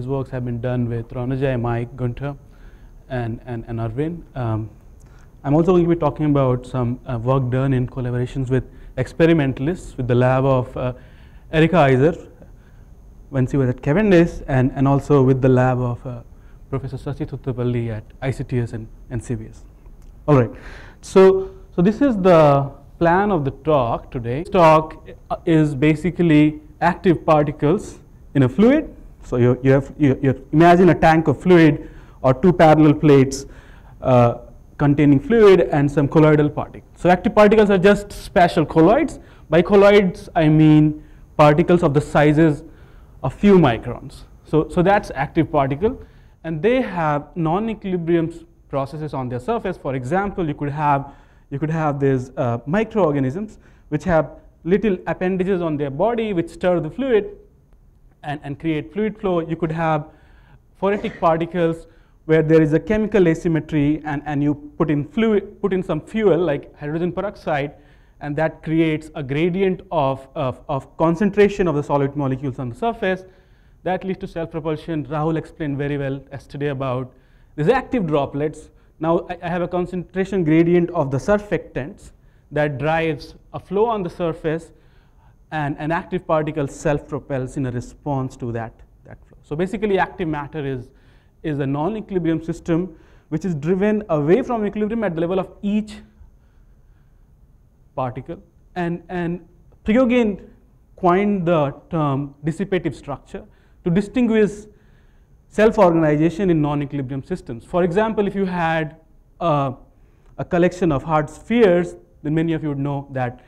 These works have been done with Ronojoy, Mike, Gunter, and, and, and Arvind. Um, I'm also going to be talking about some uh, work done in collaborations with experimentalists with the lab of uh, Erika Eiser when she was at Cavendish and, and also with the lab of uh, Professor Shashi Thutupalli at ICTS and, and CBS. All right, so, so this is the plan of the talk today. This talk uh, is basically active particles in a fluid. So you, you, have, you, you imagine a tank of fluid or two parallel plates uh, containing fluid and some colloidal particles. So active particles are just special colloids. By colloids, I mean particles of the sizes of few microns. So, so that's active particle. And they have non-equilibrium processes on their surface. For example, you could have, you could have these uh, microorganisms which have little appendages on their body which stir the fluid and, and create fluid flow. You could have phoretic particles where there is a chemical asymmetry and, and you put in fluid, put in some fuel like hydrogen peroxide, and that creates a gradient of, of, of concentration of the solute molecules on the surface. That leads to self-propulsion. Rahul explained very well yesterday about these active droplets. Now I, I have a concentration gradient of the surfactants that drives a flow on the surface and an active particle self-propels in a response to that, that flow. So basically active matter is is a non-equilibrium system which is driven away from equilibrium at the level of each particle. And, and Prigogine coined the term dissipative structure to distinguish self-organization in non-equilibrium systems. For example, if you had a, a, collection of hard spheres, then many of you would know that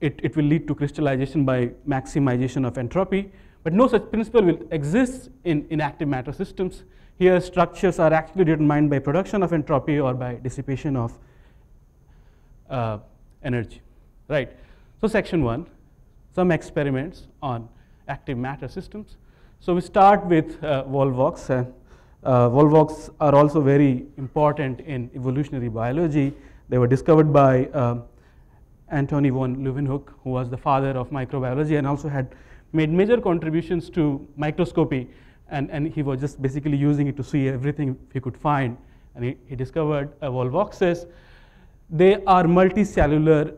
it, it will lead to crystallization by maximization of entropy. But no such principle will exist in, in active matter systems. Here structures are actually determined by production of entropy or by dissipation of uh, energy, right? So section one, some experiments on active matter systems. So we start with uh, volvox. Uh, uh, volvox are also very important in evolutionary biology. They were discovered by uh, Antony von Leeuwenhoek, who was the father of microbiology and also had made major contributions to microscopy and, and he was just basically using it to see everything he could find. And he, he discovered uh, volvoxes. They are multicellular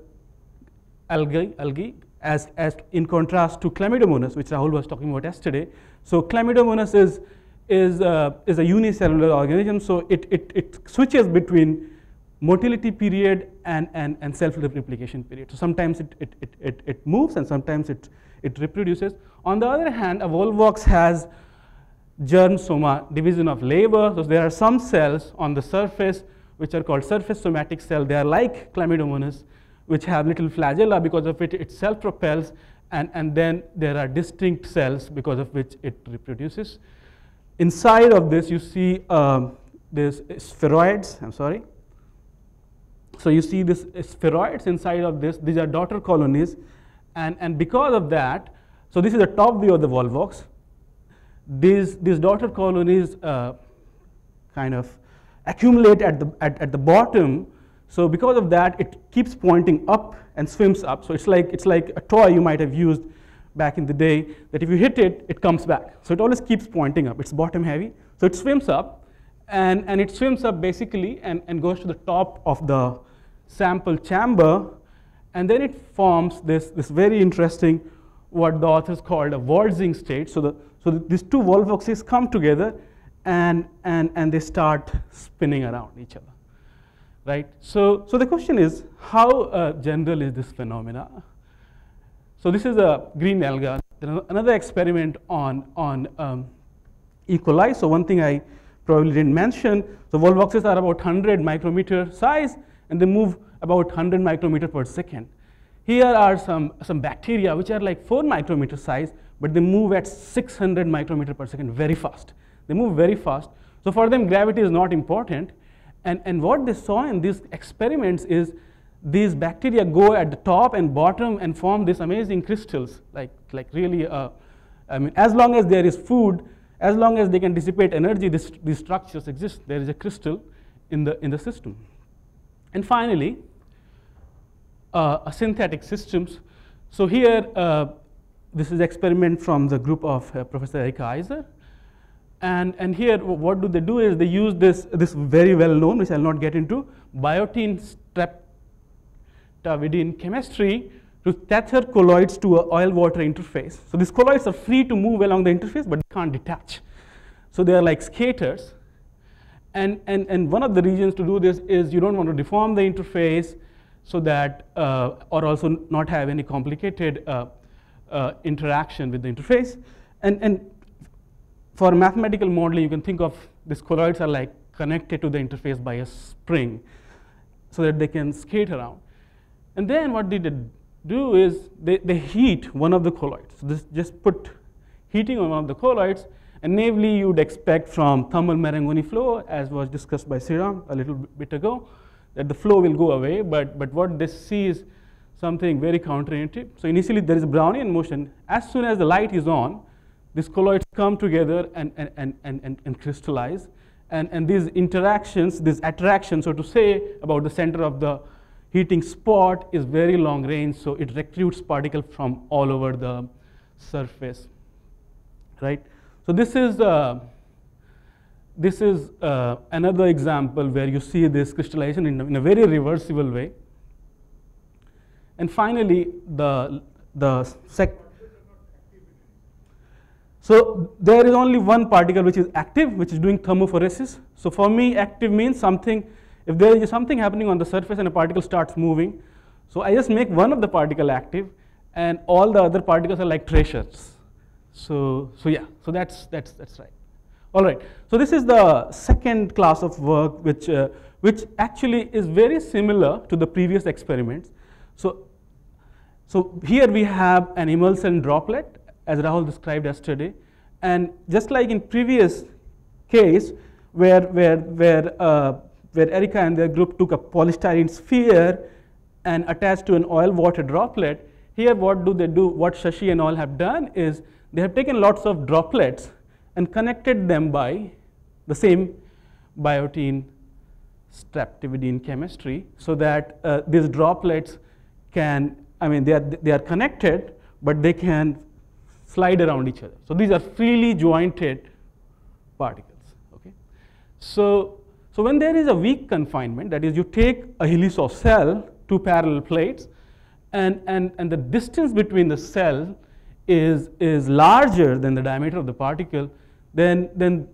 algae, algae as, as in contrast to Chlamydomonas, which Rahul was talking about yesterday. So Chlamydomonas is, is, uh, is a unicellular organism, so it, it, it switches between motility period and, and, and self-replication period. So sometimes it, it, it, it, it moves and sometimes it, it reproduces. On the other hand, a volvox has germ soma division of labor. So there are some cells on the surface which are called surface somatic cell. They are like chlamydomonas, which have little flagella because of it it self-propels, and, and then there are distinct cells because of which it reproduces. Inside of this, you see um, spheroids, I'm sorry. So you see this spheroids inside of this. These are daughter colonies, and, and because of that, so this is the top view of the volvox these, these daughter colonies uh, kind of accumulate at the, at, at the bottom. So because of that, it keeps pointing up and swims up. So it's like, it's like a toy you might have used back in the day that if you hit it, it comes back. So it always keeps pointing up. It's bottom heavy. So it swims up and, and it swims up basically and, and goes to the top of the sample chamber. And then it forms this, this very interesting, what the authors called a waltzing state. So the, so these two volvoxes come together and, and, and they start spinning around each other. Right? So, so the question is, how uh, general is this phenomena? So this is a green alga. Another experiment on, on um, E. coli. So one thing I probably didn't mention, so volvoxes are about 100 micrometer size and they move about 100 micrometer per second. Here are some, some bacteria which are like 4 micrometer size but they move at 600 micrometer per second very fast. They move very fast. So for them, gravity is not important. And, and what they saw in these experiments is these bacteria go at the top and bottom and form these amazing crystals, like, like really, uh, I mean, as long as there is food, as long as they can dissipate energy, this, these structures exist. There is a crystal in the, in the system. And finally, uh, synthetic systems. So here, uh, this is experiment from the group of uh, Professor Eiser. And, and here, what do they do is they use this, this very well known, which I'll not get into, biotin streptavidin chemistry to tether colloids to an oil-water interface. So these colloids are free to move along the interface, but they can't detach. So they are like skaters. And, and, and one of the reasons to do this is you don't want to deform the interface so that, uh, or also not have any complicated uh, uh, interaction with the interface. And, and for mathematical modeling, you can think of these colloids are like connected to the interface by a spring so that they can skate around. And then what they did do is they, they heat one of the colloids. So this just put heating on one of the colloids, and naively you'd expect from thermal Marangoni flow, as was discussed by Sriram a little bit ago, that the flow will go away, but, but what they see is something very counterintuitive. So initially there is Brownian motion. As soon as the light is on, these colloids come together and, and, and, and, and crystallize. And, and these interactions, these attractions, so to say, about the center of the heating spot is very long range, so it recruits particles from all over the surface, right? So this is, uh, this is uh, another example where you see this crystallization in a, in a very reversible way. And finally, the, the sec so there is only one particle which is active, which is doing thermophoresis. So for me, active means something if there is something happening on the surface and a particle starts moving, so I just make one of the particle active and all the other particles are like tracers. So, so yeah, so that's, that's, that's right. All right, so this is the second class of work which, uh, which actually is very similar to the previous experiments. So, so here we have an emulsion droplet as Rahul described yesterday. And just like in previous case where, where, where uh, where Erika and their group took a polystyrene sphere and attached to an oil water droplet. Here, what do they do? What Shashi and all have done is they have taken lots of droplets and connected them by the same biotin streptavidin chemistry so that uh, these droplets can, I mean, they are, they are connected, but they can slide around each other. So these are freely jointed particles. Okay, so so when there is a weak confinement, that is you take a Hele-Shaw cell, two parallel plates, and, and, and the distance between the cell is, is larger than the diameter of the particle, then, then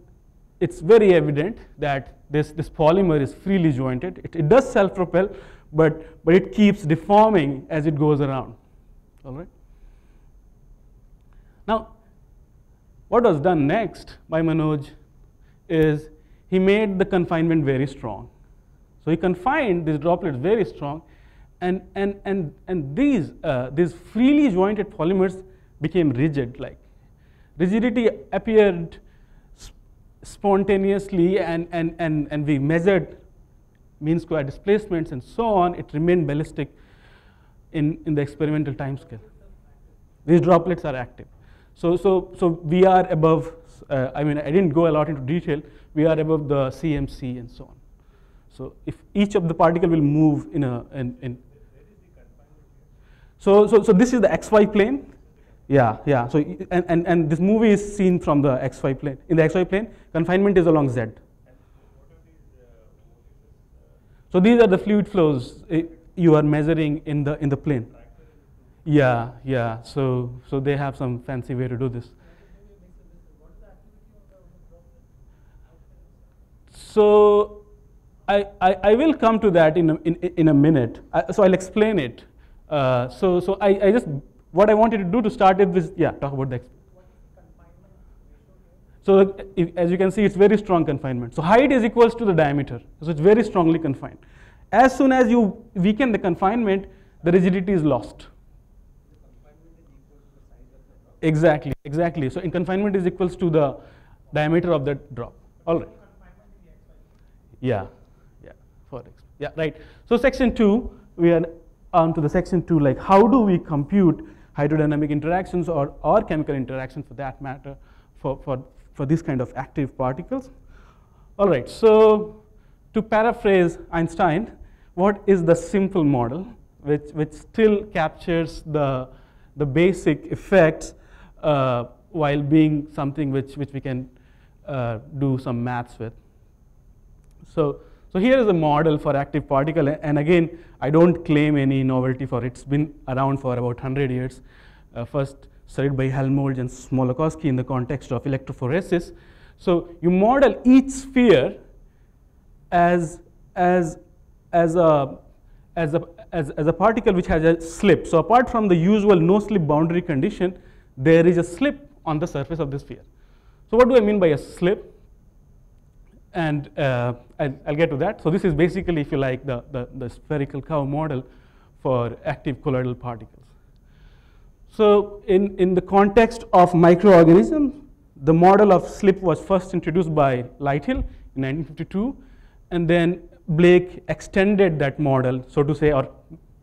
it's very evident that this, this polymer is freely jointed. It, it does self-propel, but, but it keeps deforming as it goes around. All right? Now, what was done next by Manoj is he made the confinement very strong. So he confined these droplets very strong, and, and, and, and these, uh, these freely jointed polymers became rigid. Like rigidity appeared sp spontaneously, and, and, and, and we measured mean square displacements and so on. It remained ballistic in, in the experimental time scale. These droplets are active. So, so, so we are above, uh, I mean, I didn't go a lot into detail, we are above the CMC and so on. So if each of the particle will move in a, in, in so, so, so this is the XY plane. Yeah, yeah. So, and, and, and this movie is seen from the XY plane. In the XY plane, confinement is along Z. So these are the fluid flows eh, you are measuring in the, in the plane. Yeah, yeah. So, so they have some fancy way to do this. So I, I, I, will come to that in a, in, in a minute. I, so I'll explain it. Uh, so so I, I just, what I wanted to do to start it was, yeah, talk about the so if, as you can see, it's very strong confinement. So height is equals to the diameter. So it's very strongly confined. As soon as you weaken the confinement, the rigidity is lost. Exactly, exactly. So in confinement is equals to the diameter of the drop. All right. Yeah, yeah, for yeah, right. So section two, we are on to the section two, like how do we compute hydrodynamic interactions or, or chemical interactions for that matter for, for, for this kind of active particles. All right, so to paraphrase Einstein, what is the simple model which, which still captures the, the basic effects uh, while being something which, which we can uh, do some maths with. So, so here is a model for active particle, and again, I don't claim any novelty for it. It's been around for about 100 years. Uh, first studied by Helmholtz and Smoluchowski in the context of electrophoresis. So you model each sphere as, as, as, a, as, a, as, as a particle which has a slip. So apart from the usual no slip boundary condition, there is a slip on the surface of the sphere. So what do I mean by a slip? And uh, I'll, I'll, get to that. So this is basically, if you like, the, the, the spherical cow model for active colloidal particles. So in, in the context of microorganisms, the model of slip was first introduced by Lighthill in 1952, and then Blake extended that model, so to say, or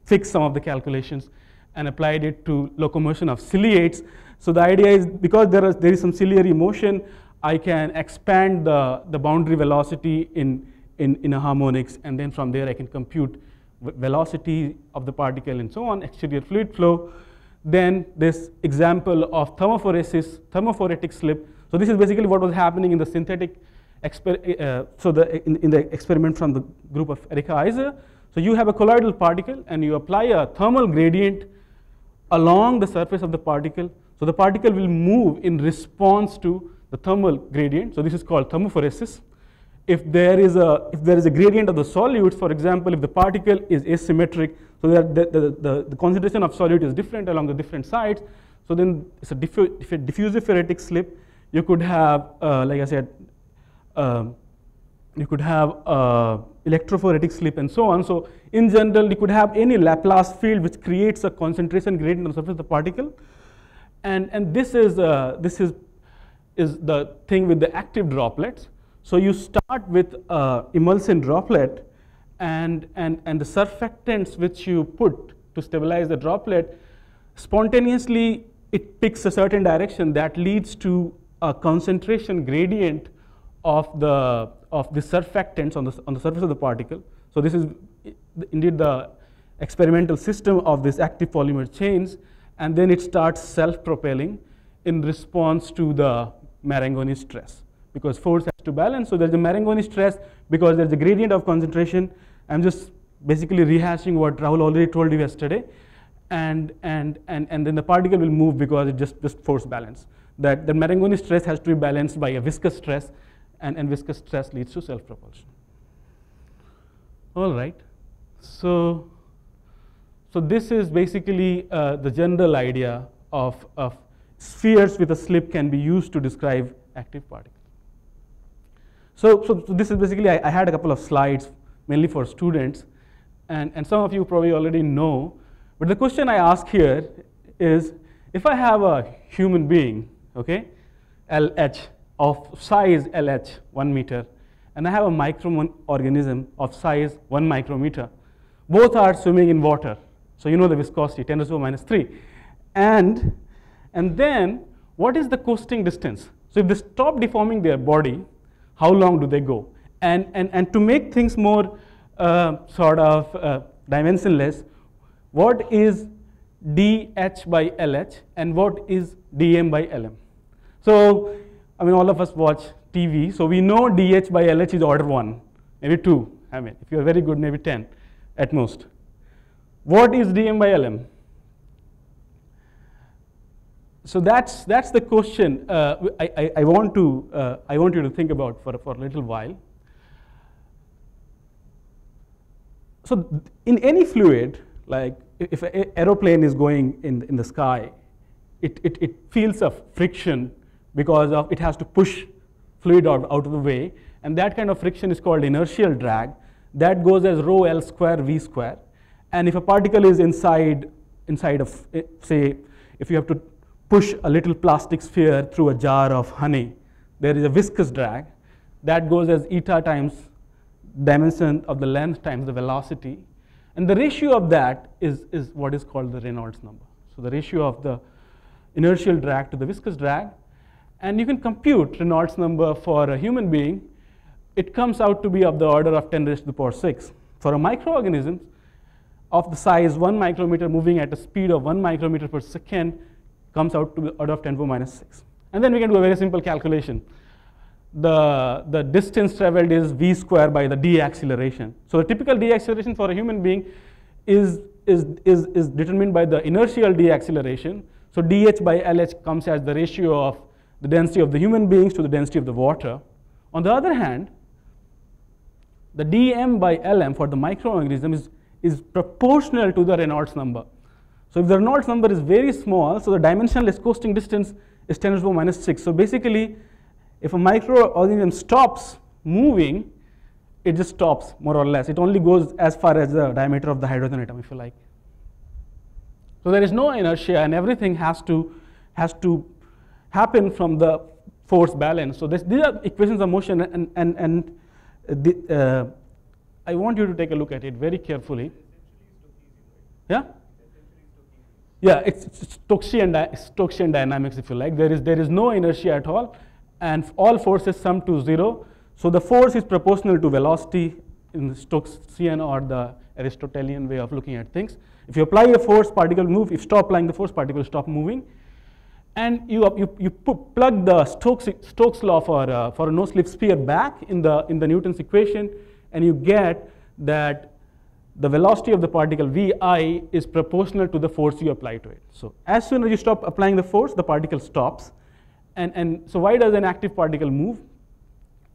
fixed some of the calculations and applied it to locomotion of ciliates. So the idea is because there is, there is some ciliary motion, I can expand the, the boundary velocity in, in, in a harmonics, and then from there I can compute velocity of the particle and so on, exterior fluid flow. Then this example of thermophoresis, thermophoretic slip. So this is basically what was happening in the synthetic, uh, so the, in, in, the experiment from the group of Erika Eiser. So you have a colloidal particle and you apply a thermal gradient along the surface of the particle. So the particle will move in response to the thermal gradient. So this is called thermophoresis. If there is a, if there is a gradient of the solutes, for example, if the particle is asymmetric, so that the, the, the, the, concentration of solute is different along the different sides. So then it's a diffu diffusiophoretic slip. You could have, uh, like I said, uh, you could have uh, electrophoretic slip and so on. So in general, you could have any Laplace field which creates a concentration gradient on the surface of the particle. And, and this, is, uh, this is, is the thing with the active droplets. So you start with uh, emulsion droplet and, and, and the surfactants which you put to stabilize the droplet, spontaneously it picks a certain direction that leads to a concentration gradient of the, of the surfactants on the, on the surface of the particle. So this is indeed the experimental system of this active polymer chains, and then it starts self-propelling in response to the Marangoni stress because force has to balance. So there's a Marangoni stress because there's a gradient of concentration. I'm just basically rehashing what Rahul already told you yesterday. And, and, and, and then the particle will move because it just, just force balance. That the Marangoni stress has to be balanced by a viscous stress, and, and viscous stress leads to self-propulsion. All right. So, so this is basically uh, the general idea of, of spheres with a slip can be used to describe active particles. So, so, this is basically, I, I, had a couple of slides mainly for students, and, and some of you probably already know, but the question I ask here is, if I have a human being, okay, LH, of size LH, one meter, and I have a microorganism of size one micrometer, both are swimming in water, so you know the viscosity, 10 to the power minus 3. And, and then, what is the coasting distance? So if they stop deforming their body, how long do they go? And, and, and to make things more uh, sort of uh, dimensionless, what is dH by LH and what is dm by LM? So, I mean, all of us watch TV, so we know dH by LH is order 1, maybe 2. I mean, if you're very good, maybe 10 at most. What is dm by LM? So that's, that's the question uh, I, I, I, want to, uh, I want you to think about for, for a little while. So in any fluid, like if an aeroplane is going in, in the sky, it, it, it feels a friction because of it has to push fluid out, out of the way. And that kind of friction is called inertial drag. That goes as rho L square V square. And if a particle is inside, inside of, eh, say, if you have to push a little plastic sphere through a jar of honey, there is a viscous drag that goes as eta times dimension of the length times the velocity. And the ratio of that is, is what is called the Reynolds number. So the ratio of the inertial drag to the viscous drag. And you can compute Reynolds number for a human being. It comes out to be of the order of 10 raised to the power 6. For a microorganism, of the size 1 micrometer moving at a speed of 1 micrometer per second comes out to order of 10 power minus 6. And then we can do a very simple calculation. The, the distance traveled is v square by the d acceleration. So the typical d acceleration for a human being is, is, is, is determined by the inertial d acceleration. So dh by lh comes as the ratio of the density of the human beings to the density of the water. On the other hand, the dm by lm for the microorganism is, is proportional to the Reynolds number. So if the Reynolds number is very small, so the dimensionless coasting distance is 10 to the power minus 6. So basically, if a microorganism stops moving, it just stops more or less. It only goes as far as the diameter of the hydrogen atom, if you like. So there is no inertia, and everything has to has to happen from the force balance. So this, these are equations of motion, and and and the, uh, I want you to take a look at it very carefully. Yeah. Yeah, it's, it's Stokesian, Stokesian dynamics, if you like. There is, there is no inertia at all, and all forces sum to zero. So the force is proportional to velocity in Stokesian or the Aristotelian way of looking at things. If you apply a force, particle move. If you stop applying the force, particle stop moving. And you, you, you plug the Stokes, Stokes law for, uh, for a no-slip sphere back in the, in the Newton's equation, and you get that the velocity of the particle vi is proportional to the force you apply to it. So as soon as you stop applying the force, the particle stops. And, and so why does an active particle move?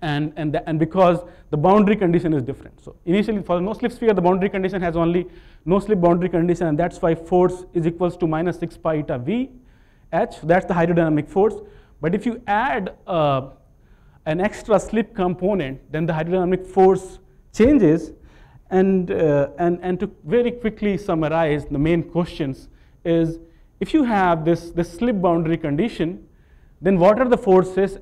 And, and, the, and because the boundary condition is different. So initially for the no-slip sphere, the boundary condition has only no-slip boundary condition, and that's why force is equals to minus 6 pi eta v h. That's the hydrodynamic force. But if you add uh, an extra slip component, then the hydrodynamic force changes and, uh, and, and to very quickly summarize the main questions is if you have this, this slip boundary condition, then what are the forces?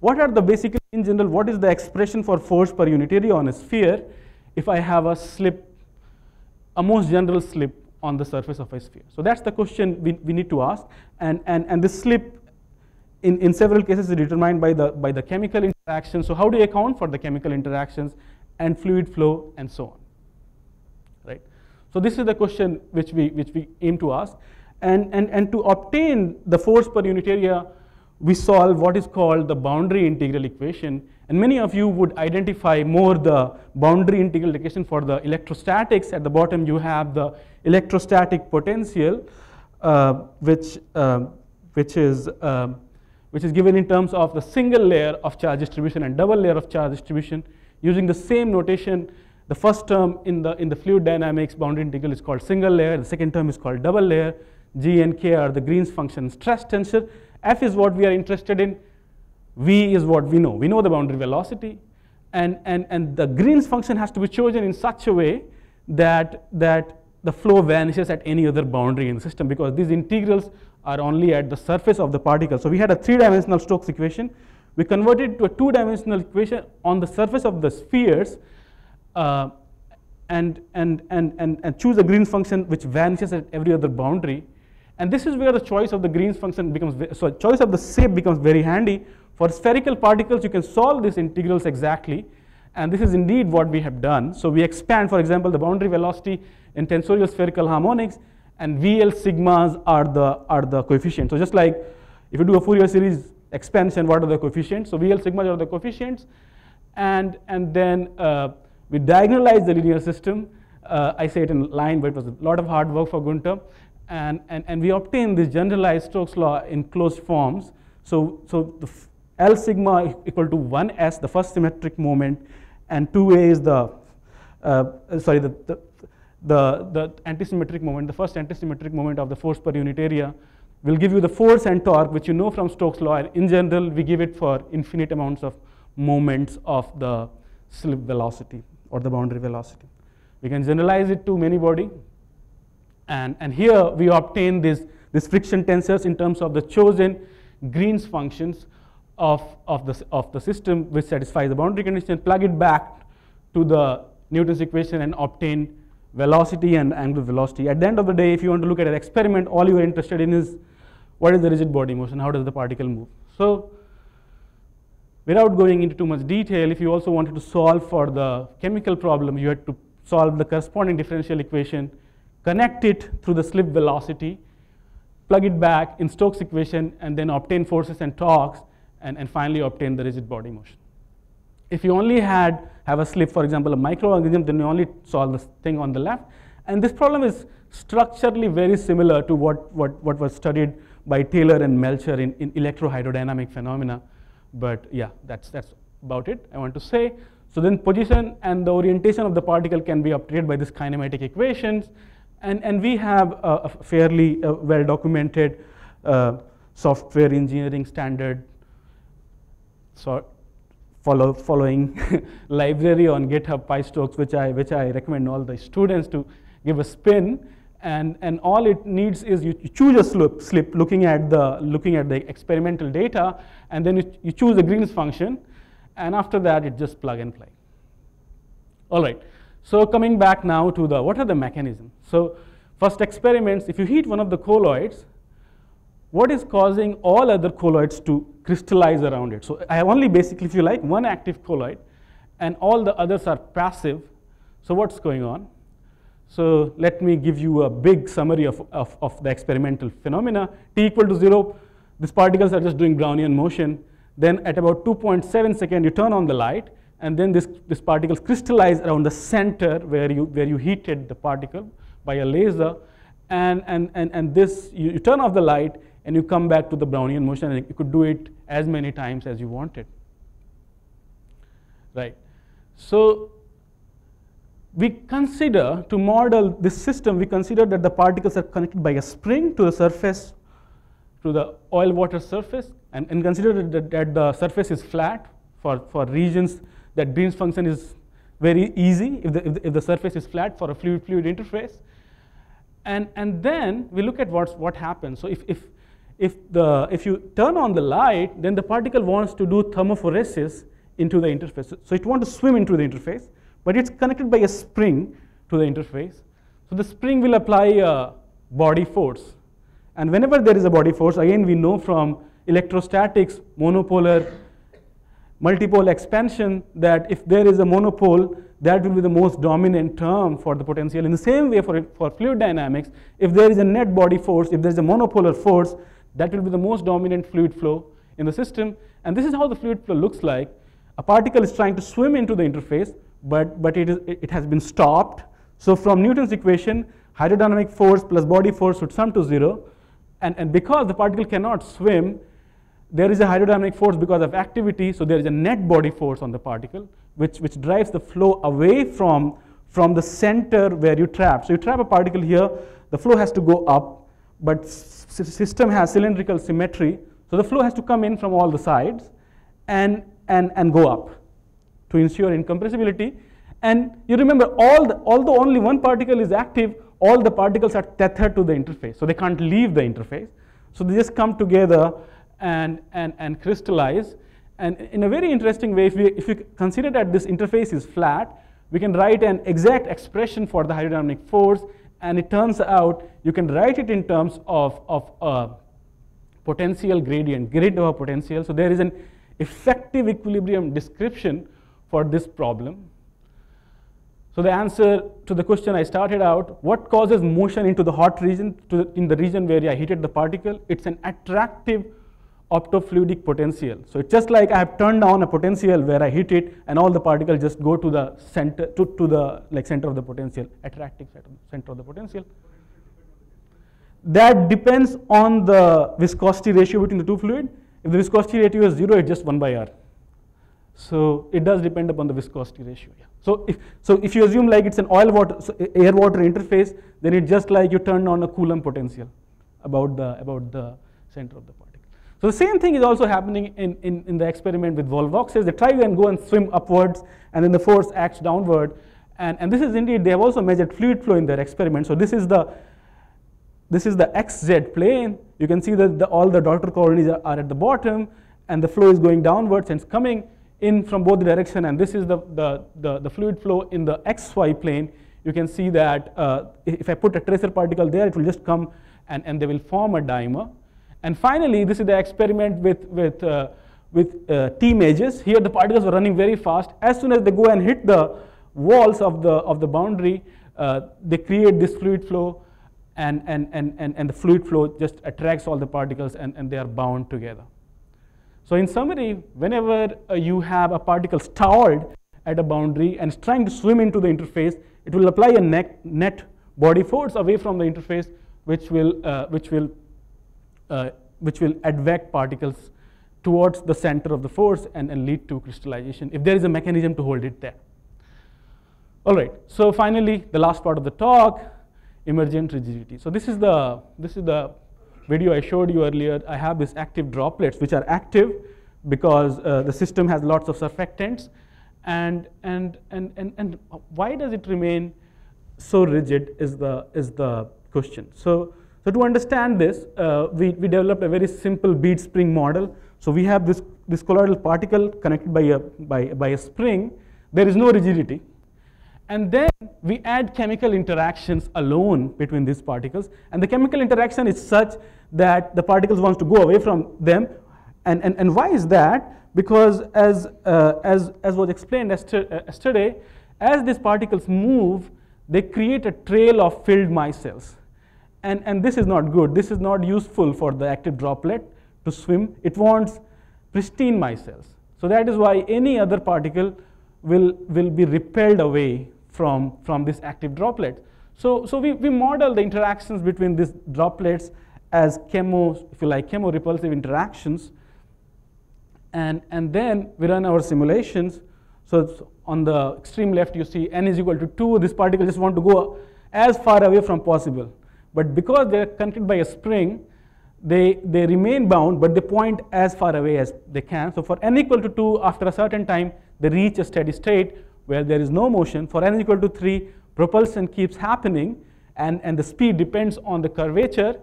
What are the basically in general, what is the expression for force per unit area on a sphere if I have a slip, a most general slip on the surface of a sphere? So that's the question we, we need to ask. And, and, and this slip in, in several cases is determined by the, by the chemical interaction. So how do you account for the chemical interactions? And fluid flow and so on. Right? So this is the question which we, which we aim to ask. And, and, and to obtain the force per unit area, we solve what is called the boundary integral equation. And many of you would identify more the boundary integral equation for the electrostatics. At the bottom, you have the electrostatic potential, uh, which, uh, which, is, uh, which is given in terms of the single layer of charge distribution and double layer of charge distribution using the same notation. The first term in the, in the fluid dynamics boundary integral is called single layer. The second term is called double layer. G and K are the Green's function stress tensor. F is what we are interested in. V is what we know. We know the boundary velocity. And, and, and the Green's function has to be chosen in such a way that, that the flow vanishes at any other boundary in the system because these integrals are only at the surface of the particle. So we had a three-dimensional Stokes equation we convert it to a two-dimensional equation on the surface of the spheres uh, and, and, and, and, and choose a Green's function which vanishes at every other boundary. And this is where the choice of the Green's function becomes, so choice of the shape becomes very handy. For spherical particles, you can solve these integrals exactly. And this is indeed what we have done. So we expand, for example, the boundary velocity in tensorial spherical harmonics, and VL sigmas are the, are the coefficients. So just like if you do a Fourier series expansion, what are the coefficients? So VL sigma are the coefficients. And, and then uh, we diagonalize the linear system. Uh, I say it in line, but it was a lot of hard work for Gunter. And, and, and we obtain this generalized Stokes law in closed forms. So, so the L sigma equal to 1s, the first symmetric moment, and 2a is the, uh, sorry, the, the, the, the antisymmetric moment, the first antisymmetric moment of the force per unit area will give you the force and torque, which you know from Stokes' law. In general, we give it for infinite amounts of moments of the slip velocity or the boundary velocity. We can generalize it to many body. And, and here we obtain this, this friction tensors in terms of the chosen Green's functions of, of, the, of the system which satisfies the boundary condition, plug it back to the Newton's equation and obtain velocity and angular velocity. At the end of the day, if you want to look at an experiment, all you are interested in is what is the rigid body motion? How does the particle move? So without going into too much detail, if you also wanted to solve for the chemical problem, you had to solve the corresponding differential equation, connect it through the slip velocity, plug it back in Stokes equation, and then obtain forces and torques, and, and finally obtain the rigid body motion. If you only had have a slip, for example, a microorganism, then you only solve this thing on the left. And this problem is structurally very similar to what, what, what was studied by Taylor and Melcher in, in electrohydrodynamic phenomena. But yeah, that's, that's about it I want to say. So then position and the orientation of the particle can be updated by these kinematic equations. And, and we have a, a fairly uh, well documented uh, software engineering standard so follow, following library on GitHub PyStokes, which I, which I recommend all the students to give a spin. And, and all it needs is you, choose a slip, slip looking, at the, looking at the experimental data, and then you, you choose the Green's function, and after that, it just plug and play. All right, so coming back now to the, what are the mechanisms? So first experiments, if you heat one of the colloids, what is causing all other colloids to crystallize around it. So I have only basically, if you like, one active colloid, and all the others are passive. So what's going on? So let me give you a big summary of, of, of the experimental phenomena. T equal to 0, these particles are just doing Brownian motion. Then at about 2.7 second, you turn on the light, and then this, this particles crystallize around the center where you, where you heated the particle by a laser. And, and, and, and this, you, you turn off the light, and you come back to the Brownian motion and you could do it as many times as you wanted. Right. So we consider to model this system, we consider that the particles are connected by a spring to the surface, to the oil water surface, and, and consider that, that the surface is flat for, for regions that Green's function is very easy if the, if the, if the surface is flat for a fluid-fluid interface. And, and then we look at what's, what happens. So if, if, if, the, if you turn on the light, then the particle wants to do thermophoresis into the interface. So it wants to swim into the interface, but it's connected by a spring to the interface. So the spring will apply a body force. And whenever there is a body force, again we know from electrostatics, monopolar, multipole expansion, that if there is a monopole, that will be the most dominant term for the potential. In the same way for, for fluid dynamics, if there is a net body force, if there is a monopolar force, that will be the most dominant fluid flow in the system. And this is how the fluid flow looks like. A particle is trying to swim into the interface, but, but it, is, it has been stopped. So from Newton's equation, hydrodynamic force plus body force would sum to zero. And, and because the particle cannot swim, there is a hydrodynamic force because of activity, so there is a net body force on the particle, which, which drives the flow away from, from the center where you trap. So you trap a particle here, the flow has to go up, but system has cylindrical symmetry, so the flow has to come in from all the sides and, and, and go up to ensure incompressibility. And you remember, all the, although only one particle is active, all the particles are tethered to the interface, so they can't leave the interface. So they just come together and, and, and crystallize. And in a very interesting way, if we, if we consider that this interface is flat, we can write an exact expression for the hydrodynamic force and it turns out you can write it in terms of, of a potential gradient, grid a potential. So there is an effective equilibrium description for this problem. So the answer to the question I started out, what causes motion into the hot region, the, in the region where I heated the particle? It's an attractive optofluidic potential. So it's just like I have turned on a potential where I hit it and all the particles just go to the center, to, to the like center of the potential, attracting center of the potential. That depends on the viscosity ratio between the two fluid. If the viscosity ratio is zero, it's just one by R. So it does depend upon the viscosity ratio. Yeah. So if so, if you assume like it's an oil water so air water interface, then it's just like you turn on a Coulomb potential about the about the center of the particle. So the same thing is also happening in, in, in the experiment with Volvoxes. They try and go and swim upwards, and then the force acts downward. And, and this is indeed, they have also measured fluid flow in their experiment. So this is the, this is the XZ plane. You can see that the, all the daughter colonies are, are, at the bottom, and the flow is going downwards and it's coming in from both direction. And this is the, the, the, the fluid flow in the XY plane. You can see that uh, if I put a tracer particle there, it will just come and, and they will form a dimer. And finally, this is the experiment with, with, uh, with uh, T. majus. Here the particles were running very fast. As soon as they go and hit the walls of the, of the boundary, uh, they create this fluid flow and, and, and, and, and the fluid flow just attracts all the particles and, and they are bound together. So in summary, whenever uh, you have a particle stalled at a boundary and is trying to swim into the interface, it will apply a net, net body force away from the interface, which will, uh, which will, uh, which will advect particles towards the center of the force and, and lead to crystallization if there is a mechanism to hold it there. All right, so finally, the last part of the talk, emergent rigidity. So this is the, this is the video I showed you earlier. I have these active droplets, which are active because uh, the system has lots of surfactants. And, and, and, and, and why does it remain so rigid is the, is the question. So, so to understand this, uh, we, we developed a very simple bead spring model. So we have this, this colloidal particle connected by a, by, by a spring. There is no rigidity. And then we add chemical interactions alone between these particles. And the chemical interaction is such that the particles wants to go away from them. And, and, and why is that? Because as, uh, as, as was explained yesterday, as these particles move, they create a trail of filled micelles. And, and this is not good. This is not useful for the active droplet to swim. It wants pristine micelles. So that is why any other particle will, will be repelled away from, from this active droplet. So, so we, we model the interactions between these droplets as chemo, if you like, chemo-repulsive interactions. And, and then we run our simulations. So on the extreme left, you see n is equal to 2. This particle just want to go as far away from possible. But because they're connected by a spring, they, they remain bound, but they point as far away as they can. So for n equal to 2, after a certain time, they reach a steady state where there is no motion, for n equal to 3, propulsion keeps happening, and, and the speed depends on the curvature,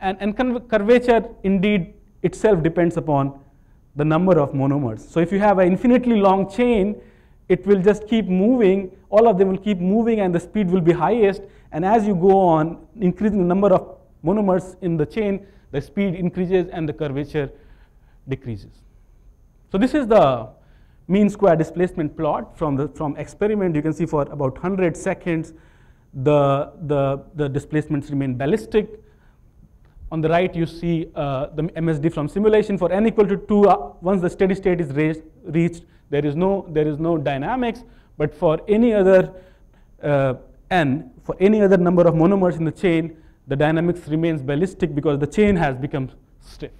and, and curvature indeed itself depends upon the number of monomers. So if you have an infinitely long chain, it will just keep moving, all of them will keep moving, and the speed will be highest, and as you go on, increasing the number of monomers in the chain, the speed increases and the curvature decreases. So this is the mean square displacement plot from the from experiment, you can see for about 100 seconds, the, the, the displacements remain ballistic. On the right, you see uh, the MSD from simulation for n equal to 2. Uh, once the steady state is raised, reached, there is, no, there is no dynamics. But for any other uh, n, for any other number of monomers in the chain, the dynamics remains ballistic because the chain has become stiff.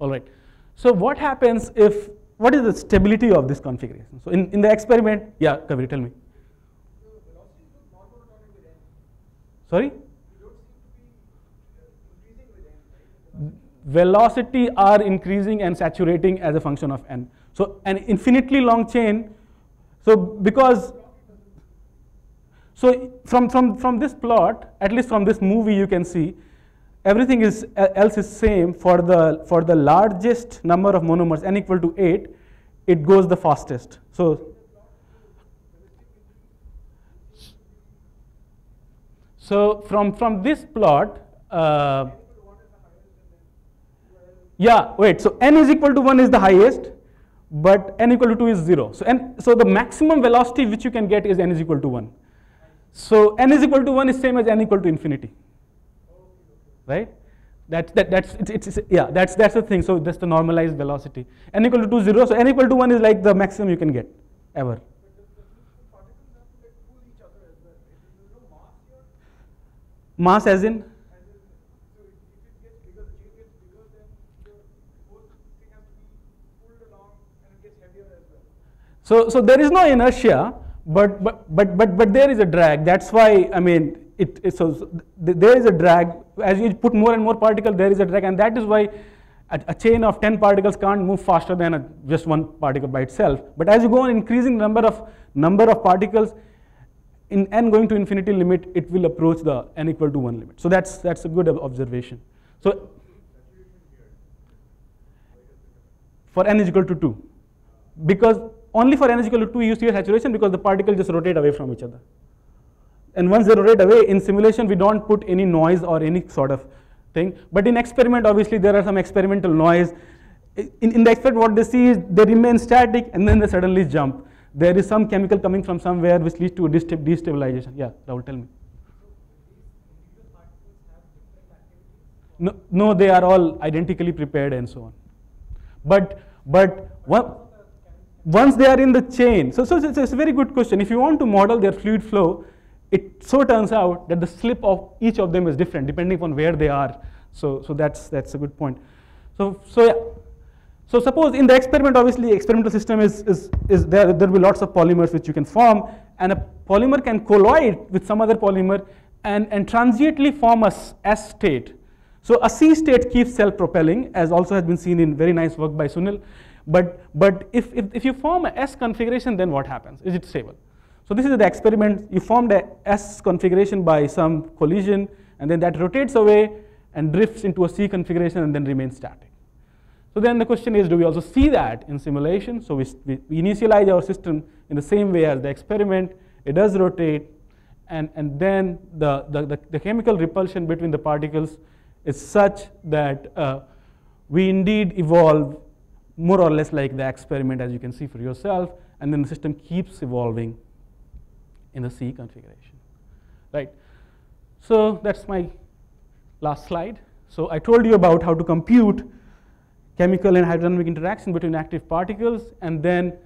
All right. So what happens if what is the stability of this configuration? So in, in the experiment, yeah, Kaveri, tell me. Sorry? Velocity are increasing and saturating as a function of n. So an infinitely long chain, so because, so from, from, from this plot, at least from this movie you can see, everything is, else is same for the, for the largest number of monomers, n equal to 8, it goes the fastest. So, so from, from this plot, uh, yeah, wait, so n is equal to 1 is the highest, but n equal to 2 is 0. So, n, so the maximum velocity which you can get is n is equal to 1. So n is equal to 1 is same as n equal to infinity right? That, that, that's, it's, it's, yeah, that's, that's the thing. So that's the normalized velocity. n equal to 2, 0. So n equal to 1 is like the maximum you can get ever. Mass as in? So, so there is no inertia, but, but, but, but, but there is a drag. That's why, I mean, it, it so, so there is a drag. As you put more and more particles there is a drag. And that is why a, a chain of 10 particles can't move faster than a, just one particle by itself. But as you go on increasing number of number of particles in n going to infinity limit it will approach the n equal to 1 limit. So that's that's a good observation. So for n is equal to 2 because only for n is equal to 2 you see a saturation because the particles just rotate away from each other and once they rotate away, in simulation, we don't put any noise or any sort of thing. But in experiment, obviously, there are some experimental noise. In, in the experiment, what they see is they remain static and then they suddenly jump. there is some chemical coming from somewhere which leads to destabilization. Yeah, Rahul, tell me. No, no, they are all identically prepared and so on. But, but one, once they are in the chain, so, so it's, it's a very good question. If you want to model their fluid flow, it so turns out that the slip of each of them is different depending upon where they are. So, so that's, that's a good point. So, so yeah. So suppose in the experiment, obviously experimental system is, is, is there, there will be lots of polymers which you can form and a polymer can colloid with some other polymer and, and transiently form a S state. So a C state keeps self-propelling as also has been seen in very nice work by Sunil. But, but if, if, if you form a S configuration, then what happens? Is it stable? So this is the experiment. You formed a S configuration by some collision and then that rotates away and drifts into a C configuration and then remains static. So then the question is, do we also see that in simulation? So we, we, initialize our system in the same way as the experiment. It does rotate, and, and then the, the, the, the chemical repulsion between the particles is such that uh, we indeed evolve more or less like the experiment, as you can see for yourself, and then the system keeps evolving in the C configuration, right? So that's my last slide. So I told you about how to compute chemical and hydrodynamic interaction between active particles, and then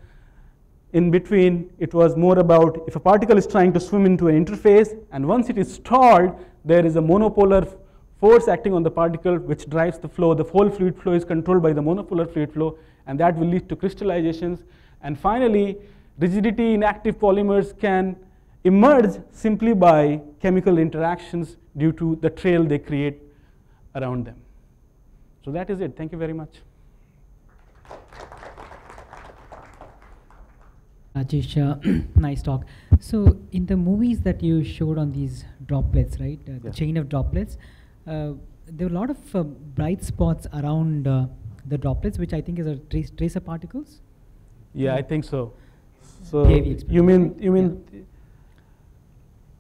in between, it was more about if a particle is trying to swim into an interface, and once it is stalled, there is a monopolar force acting on the particle which drives the flow. The whole fluid flow is controlled by the monopolar fluid flow, and that will lead to crystallizations. And finally, rigidity in active polymers can emerge simply by chemical interactions due to the trail they create around them. So that is it. Thank you very much. Rajesh, uh, nice talk. So, in the movies that you showed on these droplets, right, uh, the Yeah. chain of droplets, there were a lot of uh, bright spots around uh, the droplets, which I think is a trace, tracer particles. Yeah, I think so. So you mean you mean?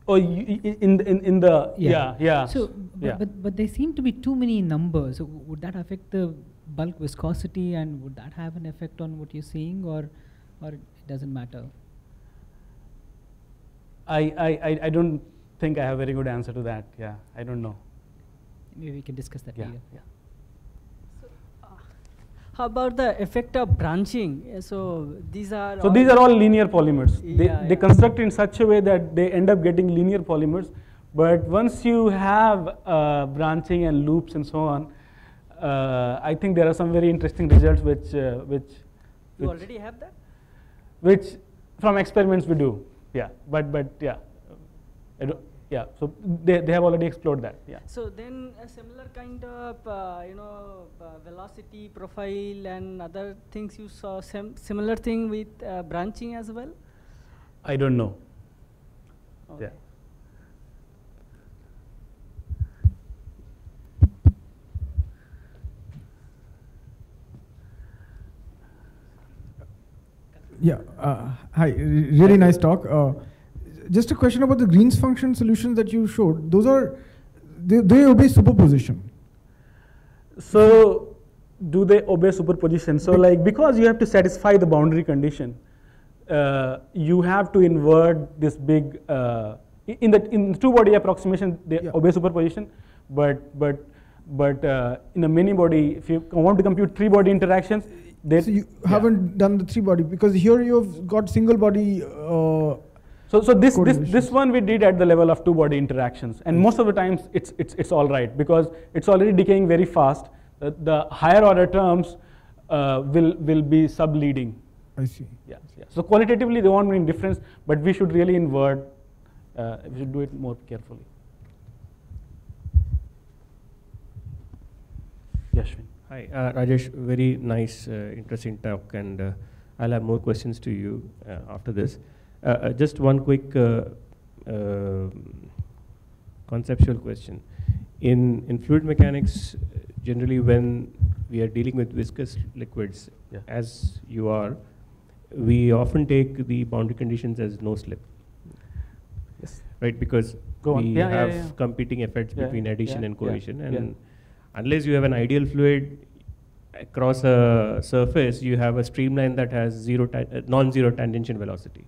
Oh, you, in the- in in the yeah yeah. So, but, yeah. but but there seem to be too many numbers. So, would that affect the bulk viscosity, and would that have an effect on what you're seeing, or or it doesn't matter? I, I I I don't think I have a very good answer to that. Yeah, I don't know. Maybe we can discuss that Yeah later. yeah. How about the effect of branching? So these are. So these are all linear polymers. They, Yeah, they construct in such a way that they end up getting linear polymers. But once you have uh, branching and loops and so on, uh, I think there are some very interesting results which, uh, which, You which, already have that? which from experiments we do. Yeah, but, but yeah, I don't, yeah. So they, they have already explored that. Yeah. So then a similar kind of, uh, you know, uh, velocity profile and other things you saw, sem- similar thing with uh, branching as well? I don't know. Okay. Yeah. Yeah. Uh, hi. Really nice talk. Just a question about the Green's function solutions that you showed. Those are they, they obey superposition. So do they obey superposition? So like because you have to satisfy the boundary condition, uh, you have to invert this big uh, in the in two body approximation they Yeah. obey superposition, but but but uh, in a many body if you want to compute three body interactions, so you yeah. haven't done the three body because here you've got single body. Uh, So, so this, this, this one we did at the level of two body interactions. And most of the times it's, it's, it's all right because it's already decaying very fast. The, the higher order terms uh, will, will be subleading. I see. Yeah, yeah. So qualitatively they won't make difference, but we should really invert, uh, we should do it more carefully. Yashwin. Hi, uh, Rajesh. Very nice, uh, interesting talk, and uh, I'll have more questions to you uh, after this. Uh, uh, just one quick uh, uh, conceptual question. In in fluid mechanics, generally when we are dealing with viscous liquids, Yeah. as you are, we often take the boundary conditions as no slip, Yes. right? Because Go on. we Yeah, yeah, have yeah. competing effects Yeah, between addition yeah, and cohesion, yeah. and unless you have an ideal fluid, across a surface, you have a streamline that has zero uh, non-zero tangential velocity.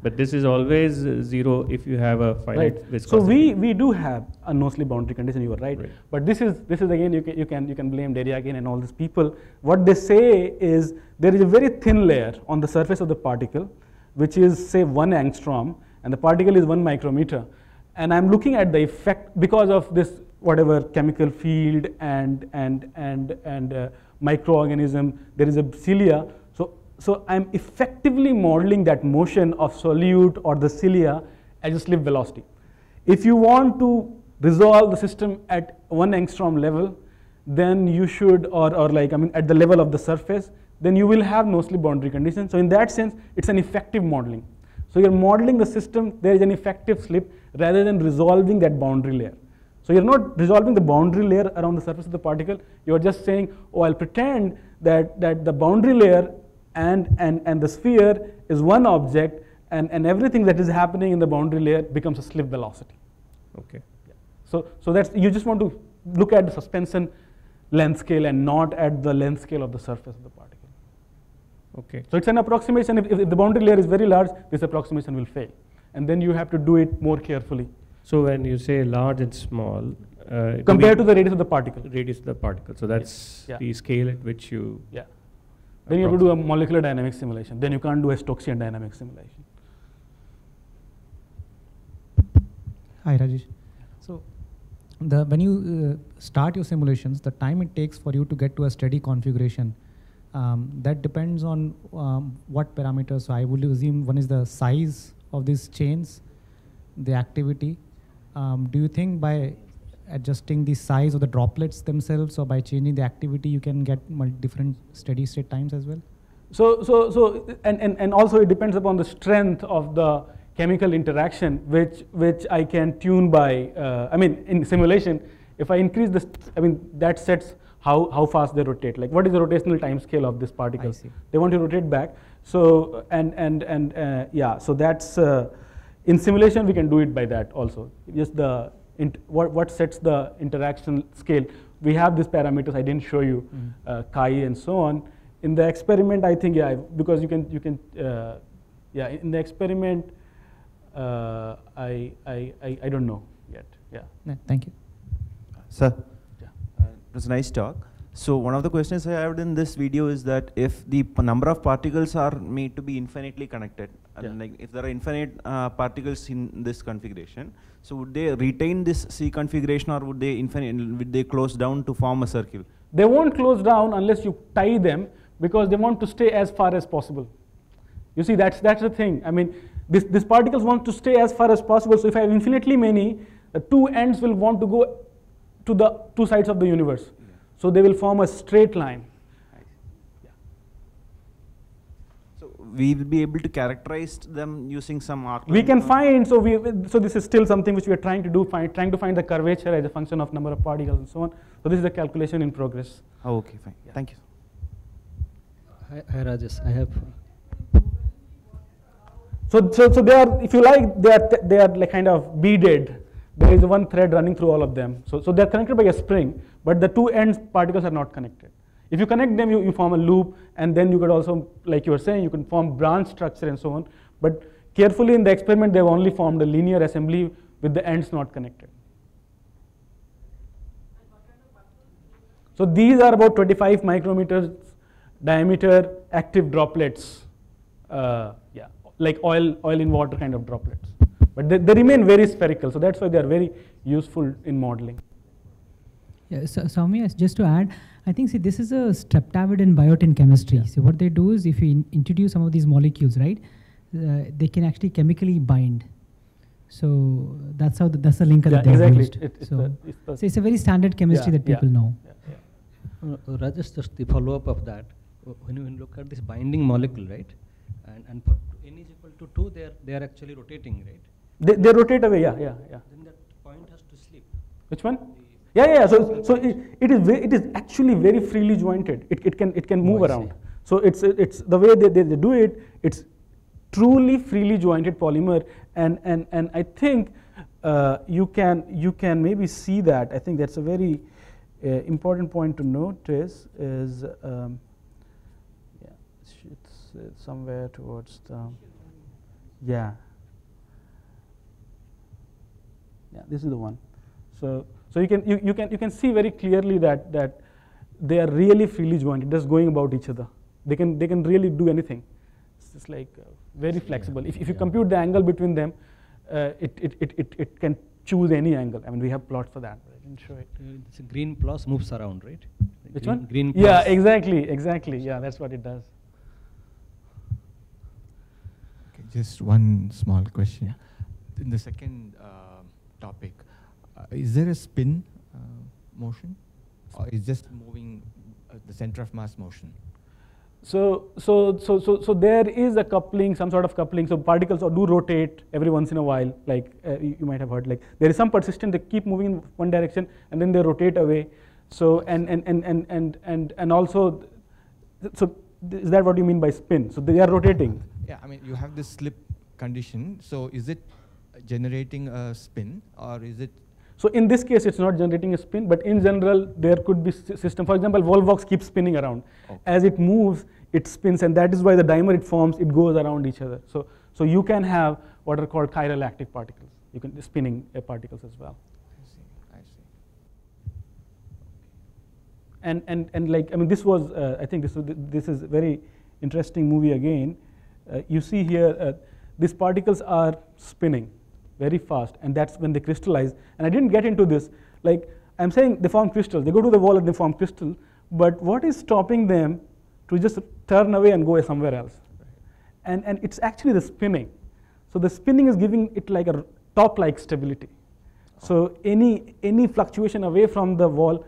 But this is always zero if you have a finite Right. So we, we do have a no slip boundary condition. You are right. Right. But this is this is again you can you can you can blame Derrida again and all these people. What they say is there is a very thin layer on the surface of the particle, which is say one angstrom, and the particle is one micrometer. And I'm looking at the effect because of this whatever chemical field and and and and uh, microorganism. There is a cilia. So I'm effectively modeling that motion of solute or the cilia as a slip velocity. If you want to resolve the system at one angstrom level, then you should, or, or like, I mean, at the level of the surface, then you will have no slip boundary condition. So in that sense, it's an effective modeling. So you're modeling the system, there is an effective slip rather than resolving that boundary layer. So you're not resolving the boundary layer around the surface of the particle, you're just saying, oh, I'll pretend that, that the boundary layer and, and, and the sphere is one object, and, and everything that is happening in the boundary layer becomes a slip velocity. Okay. Yeah. So, so that's you just want to look at the suspension length scale and not at the length scale of the surface of the particle. Okay. So it's an approximation. If, if the boundary layer is very large, this approximation will fail, and then you have to do it more carefully So when you say large and small, uh, compared to the radius of the particle. radius of the particle. So that's Yeah. the scale at which you. Yeah. Then you have to do a molecular dynamic simulation. Then you can't do a Stokesian dynamics simulation. Hi, Rajesh. So, the when you uh, start your simulations, the time it takes for you to get to a steady configuration, um, that depends on um, what parameters. So, I would assume one is the size of these chains, the activity. Um, do you think by adjusting the size of the droplets themselves or by changing the activity, you can get different steady state times as well? So, so, so, and, and, and also it depends upon the strength of the chemical interaction, which, which I can tune by, uh, I mean, in simulation, if I increase this, I mean, that sets how, how fast they rotate. Like, what is the rotational time scale of this particle? They want to rotate back. So, and, and, and uh, yeah, so that's, uh, in simulation, we can do it by that also. Just the, what, what sets the interaction scale. We have these parameters, I didn't show you, Mhm. uh, chi and so on. In the experiment, I think, yeah, because you can, you can, uh, yeah, in the experiment, uh, I, I, I, I don't know yet, yeah. Yeah, thank you. Sir, Yeah. uh, it was a nice talk. So one of the questions I had in this video is that if the p- number of particles are made to be infinitely connected, and Yeah. like if there are infinite uh, particles in this configuration, so would they retain this C configuration or would they infinite, would they close down to form a circle? They won't close down unless you tie them because they want to stay as far as possible. You see, that's, that's the thing. I mean, this, these particles want to stay as far as possible. So if I have infinitely many, the two ends will want to go to the two sides of the universe. So they will form a straight line. So we will be able to characterize them using some arc. We can find, so, we, so this is still something which we are trying to do, find, trying to find the curvature as a function of number of particles and so on. So this is a calculation in progress. Oh, okay, fine. Yeah. Thank you. Hi, hi Rajesh, I have So, so, so they are, if you like, they are, they are like kind of beaded. There is one thread running through all of them. So, so they are connected by a spring, but the two ends particles are not connected. If you connect them, you, you form a loop, and then you could also, like you were saying, you can form branch structure and so on. But carefully in the experiment, they've only formed a linear assembly with the ends not connected. So these are about 25 micrometers diameter active droplets. Uh, yeah, like oil, oil in water kind of droplets. But they, they remain very spherical, so that's why they are very useful in modeling. Yeah, so, just to add, I think see this is a streptavidin biotin chemistry. So what they do is if you in- introduce some of these molecules, right, uh, they can actually chemically bind. So that's how the, that's the linker Yeah, that they exactly. used. It- it's so, the- it's the- so it's a very standard chemistry Yeah, that people yeah, know. yeah, yeah. Uh, uh, Rajesh, just the follow-up of that. Uh, When you look at this binding molecule, right, and, and for n is equal to 2, they are, they are actually rotating, right? They, they rotate away, yeah, yeah, yeah. Then that point has to slip. Which one? Yeah, yeah. So, so it, it is it is actually very freely jointed. It, it can it can move Oh, around. So it's it's the way they, they, they do it. It's truly freely jointed polymer, and and and I think uh, you can you can maybe see that. I think that's a very uh, important point to note is, is um, yeah, it's, it's somewhere towards the, yeah. Yeah, this is the one. So, so you can, you, you can, you can see very clearly that, that they are really freely jointed, just going about each other. They can, they can really do anything. It's just like uh, very flexible. If, if you compute the angle between them, uh, it, it, it, it, it can choose any angle. I mean, we have plots for that, I didn't show it. Uh, It's a green plus moves around, right? The Which green, one? Green plus. Yeah, exactly, exactly. Yeah, that's what it does. Okay, just one small question. In the second uh, topic, is there a spin uh, motion, or is just moving uh, the center of mass motion? So, so, so, so, so there is a coupling, some sort of coupling. So particles do rotate every once in a while, like uh, you, you might have heard. Like there is some persistent; they keep moving in one direction and then they rotate away. So and and and and and and, and also, so is that what you mean by spin? So they are rotating. Yeah, I mean you have this slip condition. So is it generating a spin, or is it? So in this case, it's not generating a spin, but in general, there could be system. For example, Volvox keeps spinning around. Okay. As it moves, it spins, and that is why the dimer it forms, it goes around each other. So, so you can have what are called chiral active particles. You can spinning uh, particles as well. I see. I see. And and and like I mean, this was uh, I think this was, this is a very interesting movie again. Uh, you see here, uh, these particles are spinning very fast, and that's when they crystallize. And I didn't get into this. Like I'm saying, they form crystals. They go to the wall and they form crystal. But what is stopping them to just turn away and go somewhere else? And and it's actually the spinning. So the spinning is giving it like a top-like stability. So any any fluctuation away from the wall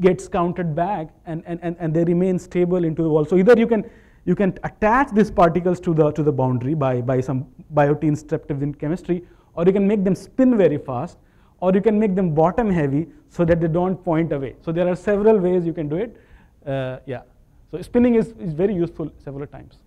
gets counted back and, and, and, and they remain stable into the wall. So either you can you can attach these particles to the to the boundary by, by some biotin streptavidin chemistry, or you can make them spin very fast, or you can make them bottom heavy so that they don't point away. So there are several ways you can do it. Uh, yeah. So spinning is, is very useful several times.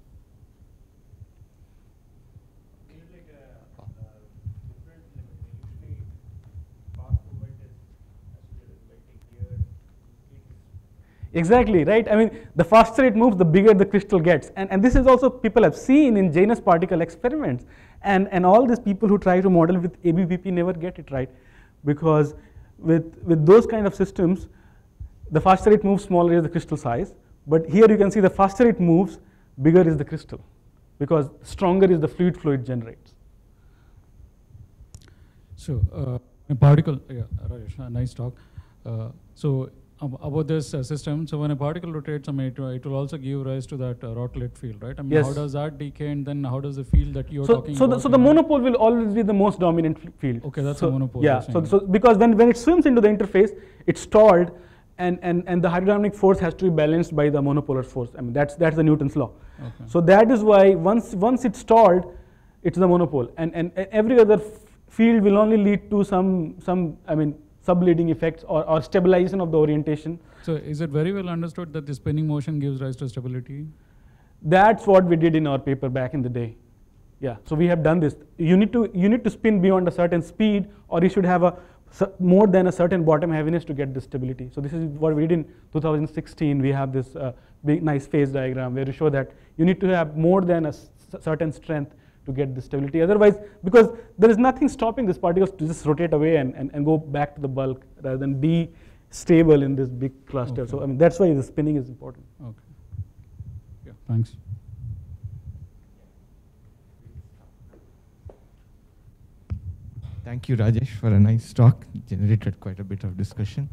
Exactly, right? I mean, the faster it moves, the bigger the crystal gets. And, and this is also people have seen in Janus particle experiments. And, and all these people who try to model with ABBP never get it right. Because with, with those kind of systems, the faster it moves, smaller is the crystal size. But here you can see the faster it moves, bigger is the crystal. Because stronger is the fluid flow it generates. So, uh, particle, yeah, Rajesh, uh, nice talk. Uh, so, about this uh, system, so when a particle rotates, I mean, it, will- it will also give rise to that uh, Rotlet field, right? I mean, how does that decay, and then how does the field that you're so, talking so about? the, so the monopole will always be the most dominant field. Okay, that's so, a monopole, Yeah, so, so because when, when it swims into the interface, it's stalled, and, and, and the hydrodynamic force has to be balanced by the monopolar force. I mean, that's, that's the Newton's law. Okay. So that is why once, once it's stalled, it's the monopole. And, and, and every other field will only lead to some, some I mean, subleading effects or, or stabilization of the orientation. So, is it very well understood that the spinning motion gives rise to stability? That's what we did in our paper back in the day. Yeah, so we have done this. You need to you need to spin beyond a certain speed, or you should have a more than a certain bottom heaviness to get the stability. So this is what we did in 2016. We have this uh, big nice phase diagram where we show that you need to have more than a s- certain strength to get the stability. Otherwise, because there is nothing stopping these particles to just rotate away and, and, and go back to the bulk rather than be stable in this big cluster. So I mean that's why the spinning is important. Okay. Yeah, thanks. Thank you, Rajesh, for a nice talk. Generated quite a bit of discussion.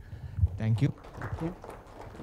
Thank you. Okay.